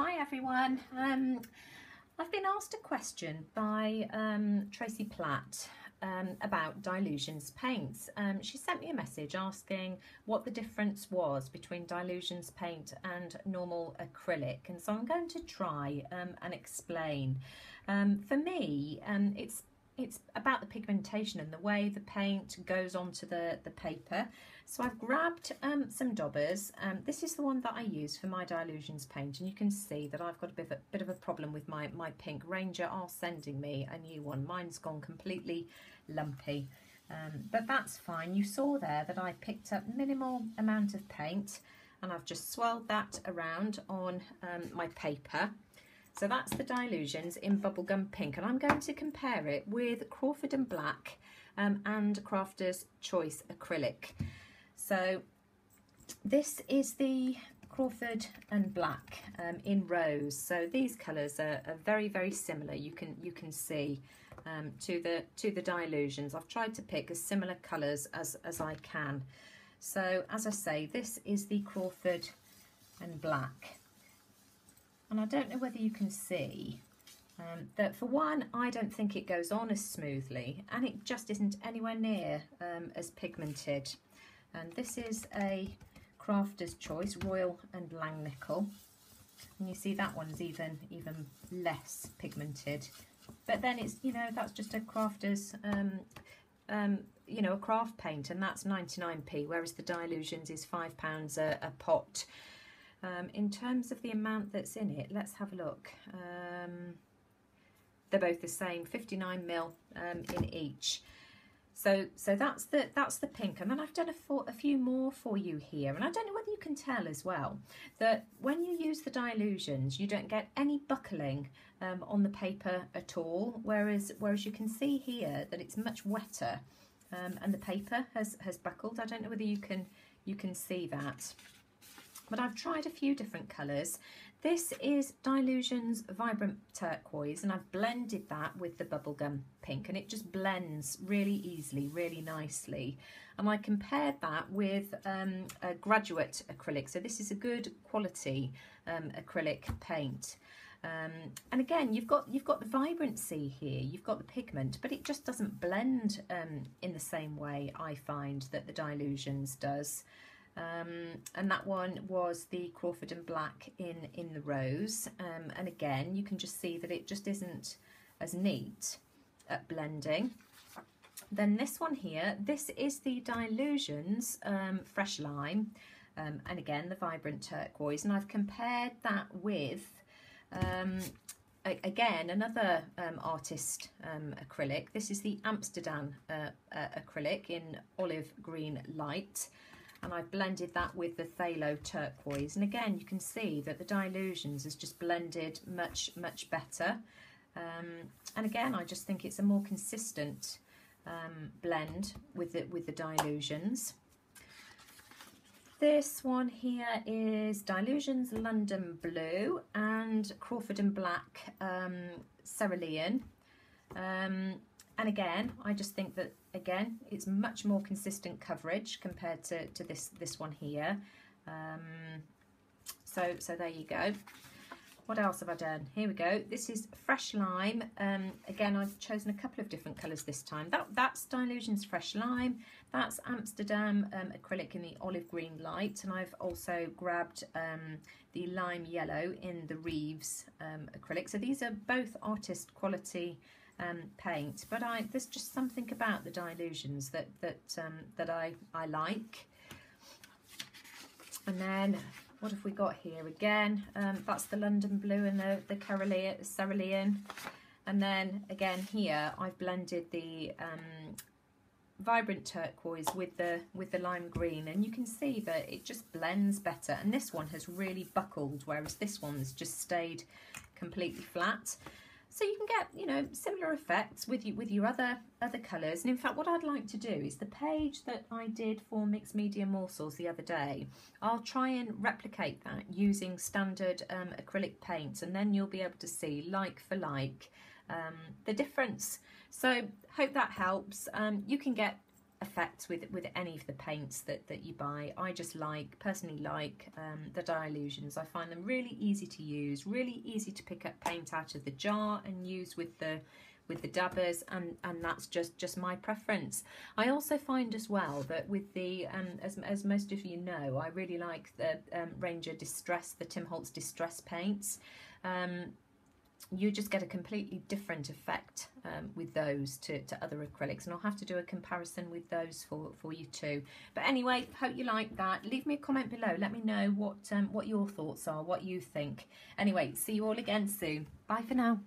Hi everyone. Um, I've been asked a question by um, Tracy Platt um, about Dylusions paints. Um, she sent me a message asking what the difference was between Dylusions paint and normal acrylic and so I'm going to try um, and explain. Um, for me it's it's about the pigmentation and the way the paint goes onto the, the paper. So I've grabbed um, some daubers. Um, this is the one that I use for my Dylusions paint and you can see that I've got a bit of a, bit of a problem with my, my pink. Ranger are sending me a new one. Mine's gone completely lumpy. Um, but that's fine. You saw there that I picked up minimal amount of paint and I've just swirled that around on um, my paper. So that's the Dylusions in Bubblegum Pink and I'm going to compare it with Crawford and Black um, and Crafter's Choice Acrylic. So this is the Crawford and Black um, in rose. So these colours are, are, very, very similar. You can you can see um, to the to the Dylusions. I've tried to pick as similar colours as, as I can. So as I say, this is the Crawford and Black and I don't know whether you can see um, that for one I don't think it goes on as smoothly and it just isn't anywhere near um, as pigmented. And this is a crafter's choice Royal and Langnickel. And you see that one's even even less pigmented. But then it's you know that's just a crafter's um, um, you know a craft paint and that's 99p whereas the Dylusions is five pounds a, a pot um, in terms of the amount that's in it, let's have a look. Um, they're both the same, 59 mil um, in each. So, so that's the that's the pink, and then I've done a, for, a few more for you here, and I don't know whether you can tell as well that when you use the Dylusions, you don't get any buckling um, on the paper at all, whereas whereas you can see here that it's much wetter, um, and the paper has has buckled. I don't know whether you can you can see that but I've tried a few different colours. This is Dylusions Vibrant Turquoise and I've blended that with the Bubblegum Pink and it just blends really easily, really nicely. And I compared that with um, a graduate acrylic. So this is a good quality um, acrylic paint. Um, and again, you've got you've got the vibrancy here, you've got the pigment, but it just doesn't blend um, in the same way I find that the Dylusions does. Um, and that one was the Crawford and Black in, in the rose. Um, and again, you can just see that it just isn't as neat at blending. Then this one here, this is the Dylusions um, Fresh Lime. Um, and again, the Vibrant Turquoise. And I've compared that with, um, again, another um, artist acrylic. This is the Amsterdam uh, uh, acrylic in Olive Green Light and I've blended that with the Phthalo turquoise and again you can see that the Dylusions has just blended much much better um, and again I just think it's a more consistent um, blend with the, with the Dylusions. This one here is Dylusions London Blue and Crawford and Black um, Cerulean. Um, and again, I just think that, again, it's much more consistent coverage compared to, to this, this one here. Um, so, so there you go. What else have I done? Here we go. This is Fresh Lime. Um, again, I've chosen a couple of different colours this time. That, that's Dylusions Fresh Lime. That's Amsterdam um, acrylic in the olive green light. And I've also grabbed um, the lime yellow in the Reeves um, acrylic. So these are both artist quality um, paint. But I there's just something about the Dylusions that that um, that I I like. And then what have we got here again? Um, that's the London Blue and the the Cerulean. And then again here I've blended the um, vibrant turquoise with the with the lime green and you can see that it just blends better and this one has really buckled whereas this one's just stayed completely flat so you can get, you know, similar effects with you with your other other colours. And in fact, what I'd like to do is the page that I did for Mixed Media Morsels the other day, I'll try and replicate that using standard um, acrylic paints, and then you'll be able to see like for like um, the difference. So hope that helps. Um, you can get effect with with any of the paints that that you buy. I just like personally like um, the Dylusions i find them really easy to use really easy to pick up paint out of the jar and use with the with the dabbers and and that's just just my preference. I also find as well that with the um as, as most of you know i really like the um, ranger distress the tim holtz distress paints. Um you just get a completely different effect um, with those to, to other acrylics and I'll have to do a comparison with those for, for you too. But anyway, hope you like that. Leave me a comment below. Let me know what, um, what your thoughts are, what you think. Anyway, see you all again soon. Bye for now.